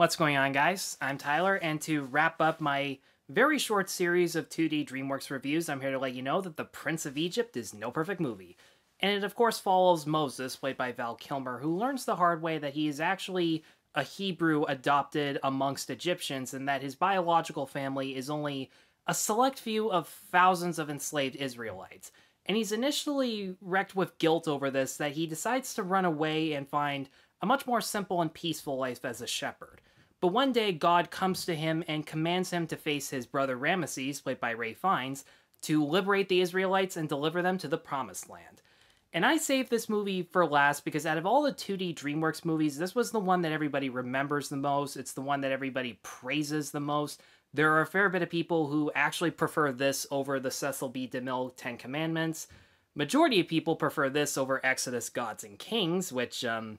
What's going on, guys? I'm Tyler, and to wrap up my very short series of 2D DreamWorks reviews, I'm here to let you know that The Prince of Egypt is no perfect movie. And it, of course, follows Moses, played by Val Kilmer, who learns the hard way that he is actually a Hebrew adopted amongst Egyptians and that his biological family is only a select few of thousands of enslaved Israelites. And he's initially wrecked with guilt over this that he decides to run away and find a much more simple and peaceful life as a shepherd. But one day, God comes to him and commands him to face his brother Ramesses, played by Ralph Fiennes, to liberate the Israelites and deliver them to the Promised Land. And I saved this movie for last because out of all the 2D DreamWorks movies, this was the one that everybody remembers the most. It's the one that everybody praises the most. There are a fair bit of people who actually prefer this over the Cecil B. DeMille Ten Commandments. Majority of people prefer this over Exodus Gods and Kings, which, um,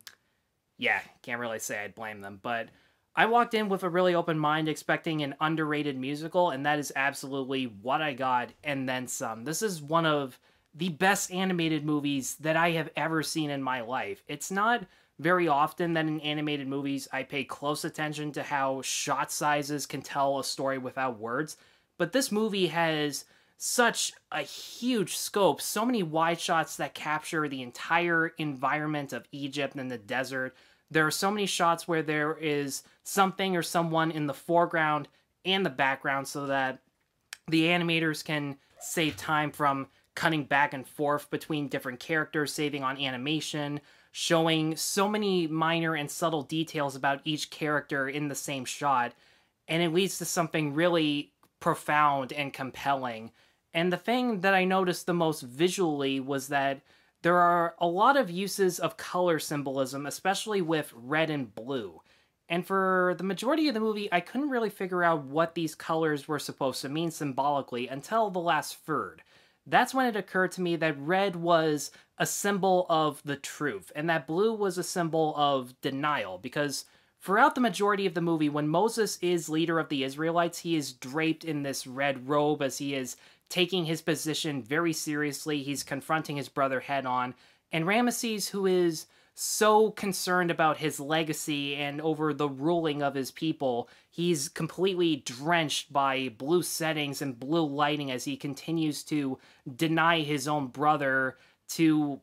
yeah, can't really say I'd blame them. But I walked in with a really open mind expecting an underrated musical, and that is absolutely what I got, and then some. This is one of the best animated movies that I have ever seen in my life. It's not very often that in animated movies I pay close attention to how shot sizes can tell a story without words, but this movie has such a huge scope, so many wide shots that capture the entire environment of Egypt and the desert. There are so many shots where there is something or someone in the foreground and the background so that the animators can save time from cutting back and forth between different characters, saving on animation, showing so many minor and subtle details about each character in the same shot, and it leads to something really profound and compelling. And the thing that I noticed the most visually was that there are a lot of uses of color symbolism, especially with red and blue. And for the majority of the movie, I couldn't really figure out what these colors were supposed to mean symbolically until the last third that's when it occurred to me that red was a symbol of the truth and that blue was a symbol of denial because throughout the majority of the movie when Moses is leader of the Israelites he is draped in this red robe as he is taking his position very seriously. He's confronting his brother head on. And Ramesses who is so concerned about his legacy and over the ruling of his people, he's completely drenched by blue settings and blue lighting as he continues to deny his own brother to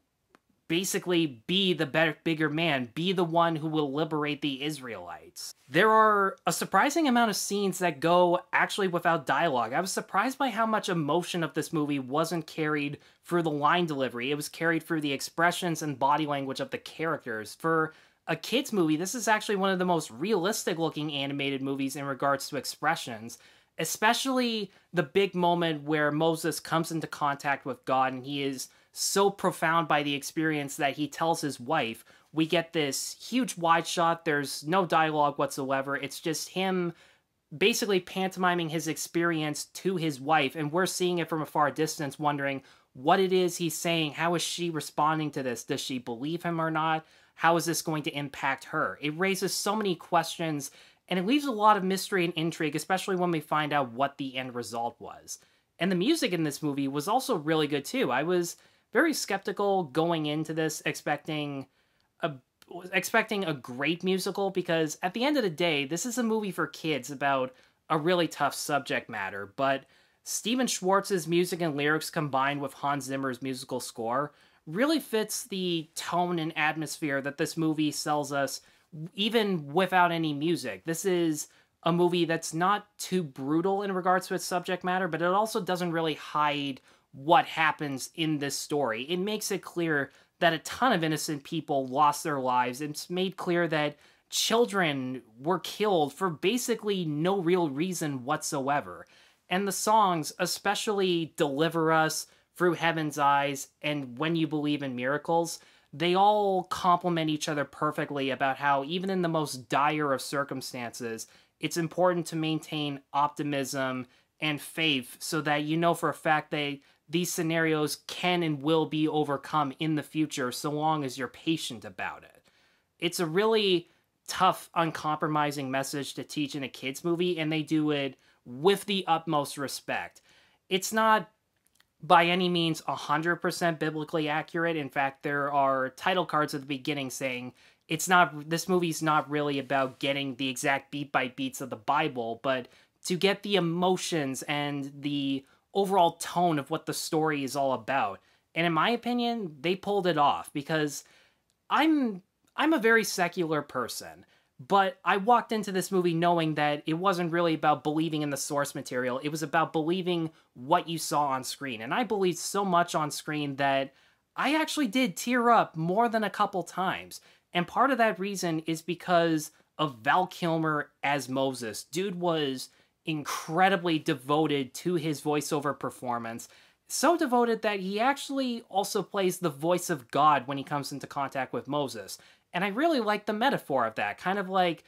basically be the better, bigger man, be the one who will liberate the Israelites. There are a surprising amount of scenes that go actually without dialogue. I was surprised by how much emotion of this movie wasn't carried through the line delivery. It was carried through the expressions and body language of the characters. For a kids movie, this is actually one of the most realistic looking animated movies in regards to expressions especially the big moment where Moses comes into contact with God and he is so profound by the experience that he tells his wife. We get this huge wide shot, there's no dialogue whatsoever, it's just him basically pantomiming his experience to his wife, and we're seeing it from a far distance, wondering what it is he's saying. How is she responding to this? Does she believe him or not? How is this going to impact her? It raises so many questions and it leaves a lot of mystery and intrigue, especially when we find out what the end result was. And the music in this movie was also really good too. I was very skeptical going into this, expecting a expecting a great musical because at the end of the day, this is a movie for kids about a really tough subject matter. But Stephen Schwartz's music and lyrics combined with Hans Zimmer's musical score really fits the tone and atmosphere that this movie sells us even without any music. This is a movie that's not too brutal in regards to its subject matter, but it also doesn't really hide what happens in this story. It makes it clear that a ton of innocent people lost their lives. It's made clear that children were killed for basically no real reason whatsoever. And the songs, especially Deliver Us, Through Heaven's Eyes, and When You Believe in Miracles, they all complement each other perfectly about how, even in the most dire of circumstances, it's important to maintain optimism and faith so that you know for a fact that these scenarios can and will be overcome in the future so long as you're patient about it. It's a really tough, uncompromising message to teach in a kids' movie, and they do it with the utmost respect. It's not by any means 100% biblically accurate. In fact, there are title cards at the beginning saying it's not this movie's not really about getting the exact beat by beats of the Bible, but to get the emotions and the overall tone of what the story is all about. And in my opinion, they pulled it off because I'm I'm a very secular person, but I walked into this movie knowing that it wasn't really about believing in the source material. It was about believing what you saw on screen. And I believed so much on screen that I actually did tear up more than a couple times. And part of that reason is because of Val Kilmer as Moses. Dude was incredibly devoted to his voiceover performance. So devoted that he actually also plays the voice of God when he comes into contact with Moses. And I really like the metaphor of that. Kind of like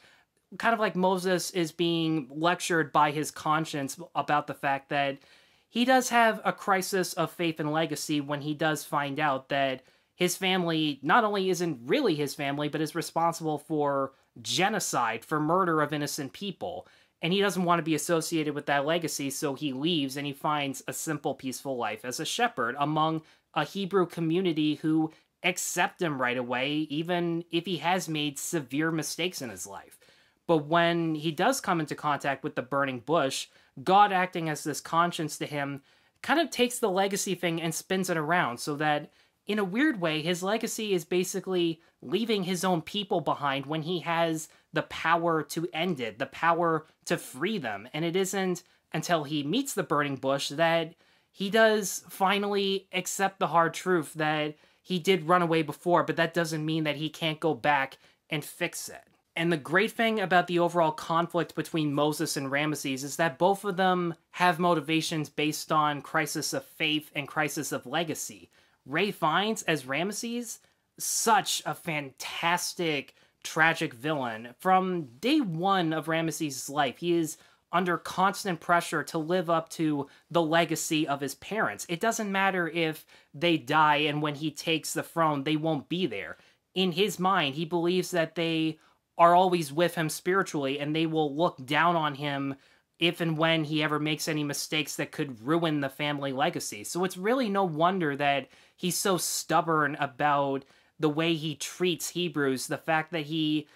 kind of like Moses is being lectured by his conscience about the fact that he does have a crisis of faith and legacy when he does find out that his family not only isn't really his family, but is responsible for genocide, for murder of innocent people. And he doesn't want to be associated with that legacy, so he leaves and he finds a simple, peaceful life as a shepherd among a Hebrew community who accept him right away, even if he has made severe mistakes in his life. But when he does come into contact with the burning bush, God acting as this conscience to him kind of takes the legacy thing and spins it around so that in a weird way, his legacy is basically leaving his own people behind when he has the power to end it, the power to free them. And it isn't until he meets the burning bush that he does finally accept the hard truth that he did run away before, but that doesn't mean that he can't go back and fix it. And the great thing about the overall conflict between Moses and Ramesses is that both of them have motivations based on crisis of faith and crisis of legacy. Ralph Fiennes as Ramesses, such a fantastic, tragic villain. From day one of Ramesses' life, he is under constant pressure to live up to the legacy of his parents. It doesn't matter if they die and when he takes the throne, they won't be there. In his mind, he believes that they are always with him spiritually and they will look down on him if and when he ever makes any mistakes that could ruin the family legacy. So it's really no wonder that he's so stubborn about the way he treats Hebrews, the fact that he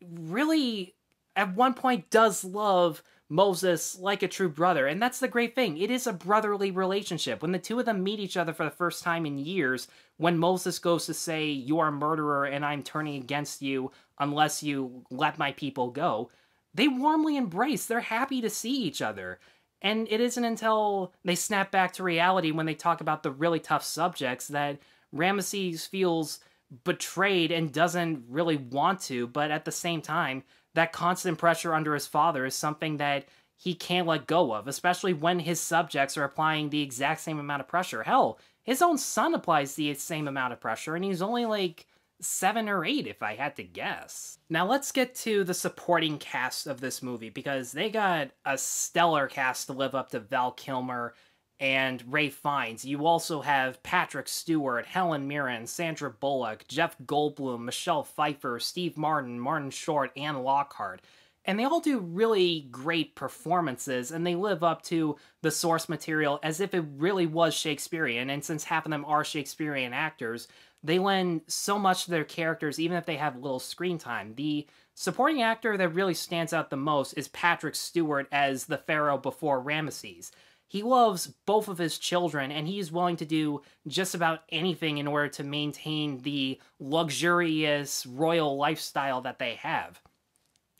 really at one point does love Moses like a true brother. And that's the great thing. It is a brotherly relationship. When the two of them meet each other for the first time in years, when Moses goes to say, You are a murderer and I'm turning against you unless you let my people go, they warmly embrace. They're happy to see each other. And it isn't until they snap back to reality when they talk about the really tough subjects that Ramesses feels betrayed and doesn't really want to, but at the same time, that constant pressure under his father is something that he can't let go of, especially when his subjects are applying the exact same amount of pressure. Hell, his own son applies the same amount of pressure, and he's only like seven or eight if I had to guess. Now let's get to the supporting cast of this movie because they got a stellar cast to live up to Val Kilmer and Ralph Fiennes. You also have Patrick Stewart, Helen Mirren, Sandra Bullock, Jeff Goldblum, Michelle Pfeiffer, Steve Martin, Martin Short, and Lockhart. And they all do really great performances, and they live up to the source material as if it really was Shakespearean. And since half of them are Shakespearean actors, they lend so much to their characters, even if they have little screen time. The supporting actor that really stands out the most is Patrick Stewart as the Pharaoh before Ramesses. He loves both of his children, and he's willing to do just about anything in order to maintain the luxurious royal lifestyle that they have.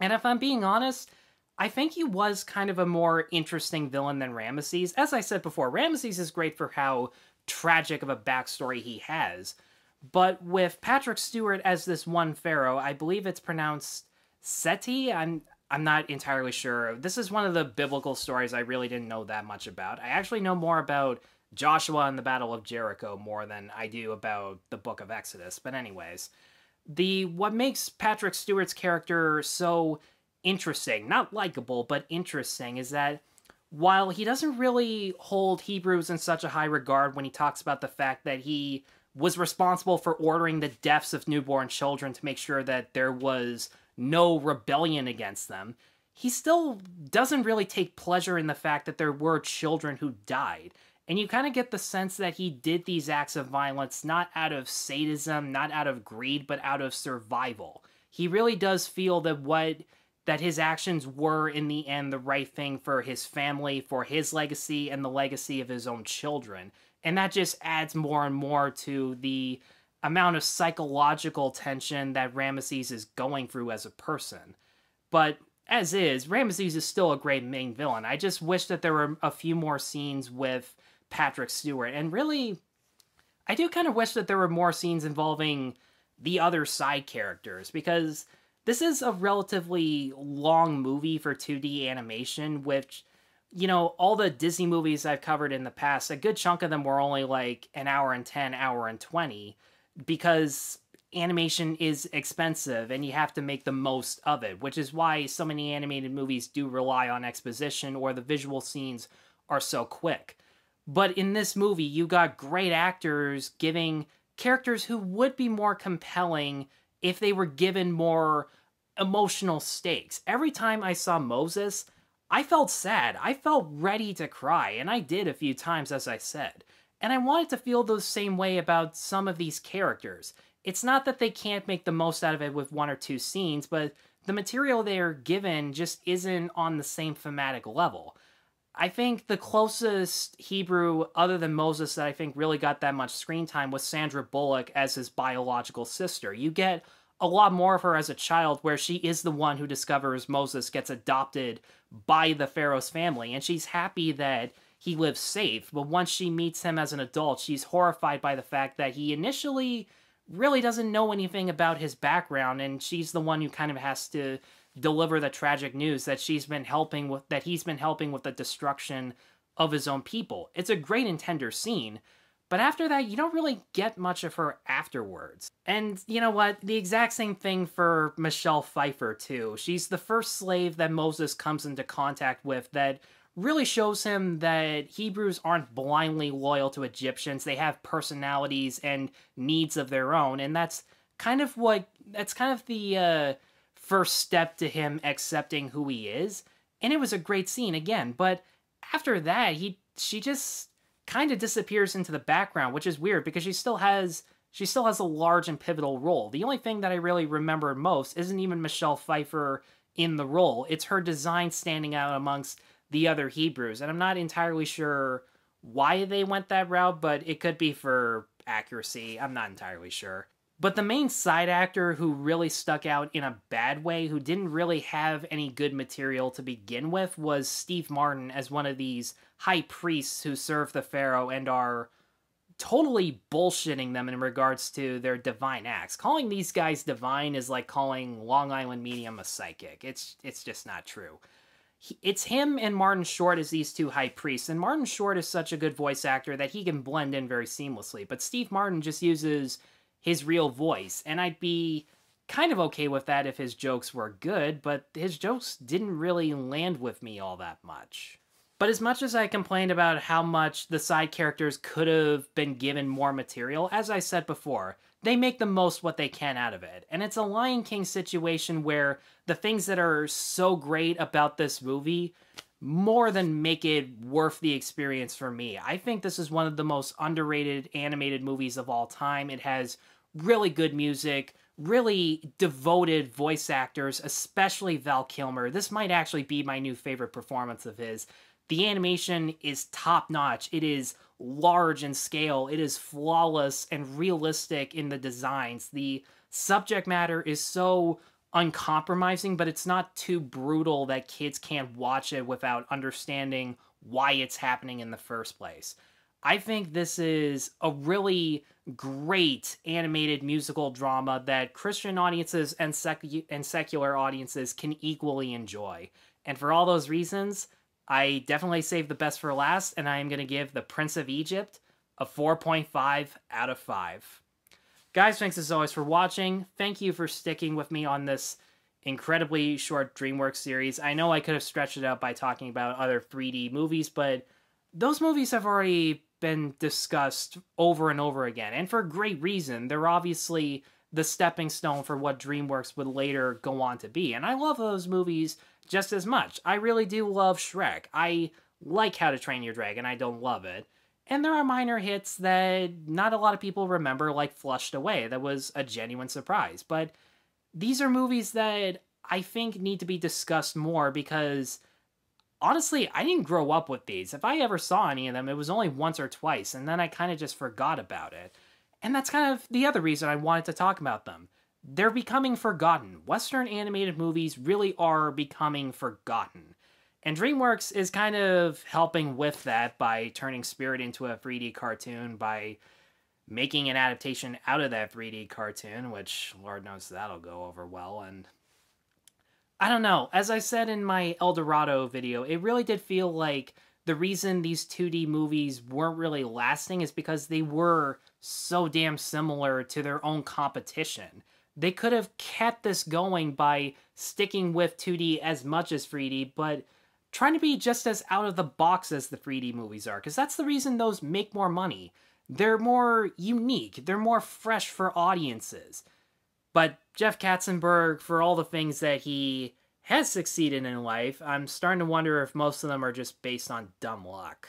And if I'm being honest, I think he was kind of a more interesting villain than Ramesses. As I said before, Ramesses is great for how tragic of a backstory he has. But with Patrick Stewart as this one pharaoh, I believe it's pronounced Seti. I'm I'm not entirely sure. This is one of the biblical stories I really didn't know that much about. I actually know more about Joshua and the Battle of Jericho more than I do about the book of Exodus. But anyways, the what makes Patrick Stewart's character so interesting, not likable, but interesting is that while he doesn't really hold Hebrews in such a high regard when he talks about the fact that he was responsible for ordering the deaths of newborn children to make sure that there was no rebellion against them, he still doesn't really take pleasure in the fact that there were children who died. And you kind of get the sense that he did these acts of violence not out of sadism, not out of greed, but out of survival. He really does feel that what that his actions were in the end the right thing for his family, for his legacy, and the legacy of his own children. And that just adds more and more to the amount of psychological tension that Ramesses is going through as a person. But as is, Ramesses is still a great main villain. I just wish that there were a few more scenes with Patrick Stewart. And really, I do kind of wish that there were more scenes involving the other side characters because this is a relatively long movie for 2D animation, which, you know, all the Disney movies I've covered in the past, a good chunk of them were only like an hour and 10, hour and 20, because animation is expensive and you have to make the most of it, which is why so many animated movies do rely on exposition or the visual scenes are so quick. But in this movie, you got great actors giving characters who would be more compelling if they were given more emotional stakes. Every time I saw Moses, I felt sad. I felt ready to cry, and I did a few times, as I said. And I wanted to feel the same way about some of these characters. It's not that they can't make the most out of it with one or two scenes, but the material they are given just isn't on the same thematic level. I think the closest Hebrew, other than Moses, that I think really got that much screen time was Sandra Bullock as his biological sister. You get a lot more of her as a child, where she is the one who discovers Moses gets adopted by the Pharaoh's family, and she's happy that he lives safe. But once she meets him as an adult, she's horrified by the fact that he initially really doesn't know anything about his background, and she's the one who kind of has to deliver the tragic news that she's been helping with that he's been helping with the destruction of his own people. It's a great and tender scene, but after that you don't really get much of her afterwards. And you know what? The exact same thing for Michelle Pfeiffer too. She's the first slave that Moses comes into contact with that really shows him that Hebrews aren't blindly loyal to Egyptians. They have personalities and needs of their own, and that's kind of what that's kind of the uh first step to him accepting who he is. And it was a great scene again, but after that, he she just kind of disappears into the background, which is weird because she still has she still has a large and pivotal role. The only thing that I really remember most isn't even Michelle Pfeiffer in the role. It's her design standing out amongst the other Hebrews, and I'm not entirely sure why they went that route, but it could be for accuracy. I'm not entirely sure. But the main side actor who really stuck out in a bad way, who didn't really have any good material to begin with, was Steve Martin as one of these high priests who serve the Pharaoh and are totally bullshitting them in regards to their divine acts. Calling these guys divine is like calling Long Island Medium a psychic. It's it's just not true. It's him and Martin Short as these two high priests, and Martin Short is such a good voice actor that he can blend in very seamlessly. But Steve Martin just uses his real voice. And I'd be kind of okay with that if his jokes were good, but his jokes didn't really land with me all that much. But as much as I complained about how much the side characters could have been given more material, as I said before, they make the most what they can out of it. And it's a Lion King situation where the things that are so great about this movie more than make it worth the experience for me. I think this is one of the most underrated animated movies of all time. It has really good music, really devoted voice actors, especially Val Kilmer. This might actually be my new favorite performance of his. The animation is top notch. It is large in scale. It is flawless and realistic in the designs. The subject matter is so uncompromising, but it's not too brutal that kids can't watch it without understanding why it's happening in the first place. I think this is a really great animated musical drama that Christian audiences and, sec- and secular audiences can equally enjoy. And for all those reasons, I definitely saved the best for last, and I am going to give The Prince of Egypt a 4.5 out of 5. Guys, thanks as always for watching. Thank you for sticking with me on this incredibly short DreamWorks series. I know I could have stretched it out by talking about other 3D movies, but those movies have already been discussed over and over again, and for great reason. They're obviously the stepping stone for what DreamWorks would later go on to be. And I love those movies just as much. I really do love Shrek. I like How to Train Your Dragon. I don't love it. And there are minor hits that not a lot of people remember, like Flushed Away. That was a genuine surprise. But these are movies that I think need to be discussed more because honestly, I didn't grow up with these. If I ever saw any of them, it was only once or twice, and then I kind of just forgot about it. And that's kind of the other reason I wanted to talk about them. They're becoming forgotten. Western animated movies really are becoming forgotten. And DreamWorks is kind of helping with that by turning Spirit into a 3D cartoon, by making an adaptation out of that 3D cartoon, which Lord knows that'll go over well. And I don't know. As I said in my El Dorado video, it really did feel like the reason these 2D movies weren't really lasting is because they were so damn similar to their own competition. They could have kept this going by sticking with 2D as much as 3D, but trying to be just as out of the box as the 3D movies are, because that's the reason those make more money. They're more unique, they're more fresh for audiences. But Jeff Katzenberg, for all the things that he has succeeded in life, I'm starting to wonder if most of them are just based on dumb luck.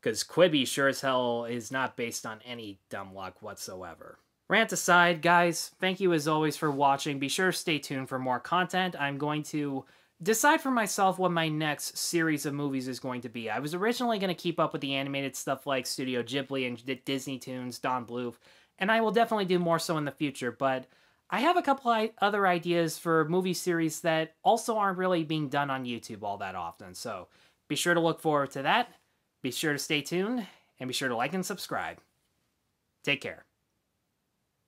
Because Quibi sure as hell is not based on any dumb luck whatsoever. Rant aside, guys, thank you as always for watching. Be sure to stay tuned for more content. I'm going to decide for myself what my next series of movies is going to be. I was originally going to keep up with the animated stuff like Studio Ghibli and Disney Toons, Don Bluth, and I will definitely do more so in the future, but I have a couple other ideas for movie series that also aren't really being done on YouTube all that often, so be sure to look forward to that. Be sure to stay tuned, and be sure to like and subscribe. Take care.